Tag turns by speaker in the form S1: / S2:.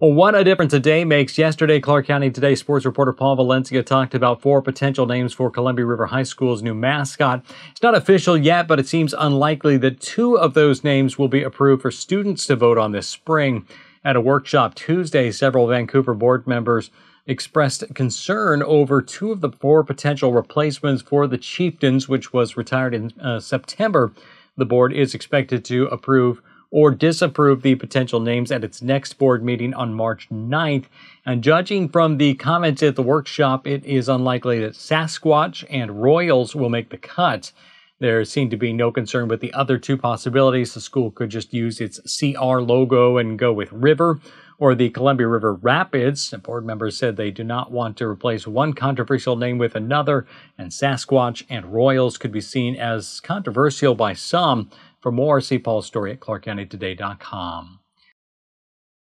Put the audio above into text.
S1: What a difference a day makes. Yesterday, Clark County Today sports reporter Paul Valencia talked about four potential names for Columbia River High School's new mascot. It's not official yet, but it seems unlikely that two of those names will be approved for students to vote on this spring. At a workshop Tuesday, several Vancouver board members expressed concern over two of the four potential replacements for the Chieftains, which was retired in uh, September. The board is expected to approve or disapprove the potential names at its next board meeting on March 9th. And judging from the comments at the workshop, it is unlikely that Sasquatch and Royals will make the cut. There seemed to be no concern with the other two possibilities. The school could just use its CR logo and go with River or the Columbia River Rapids. The board members said they do not want to replace one controversial name with another, and Sasquatch and Royals could be seen as controversial by some. For more, see Paul's story at clarkcountytoday.com.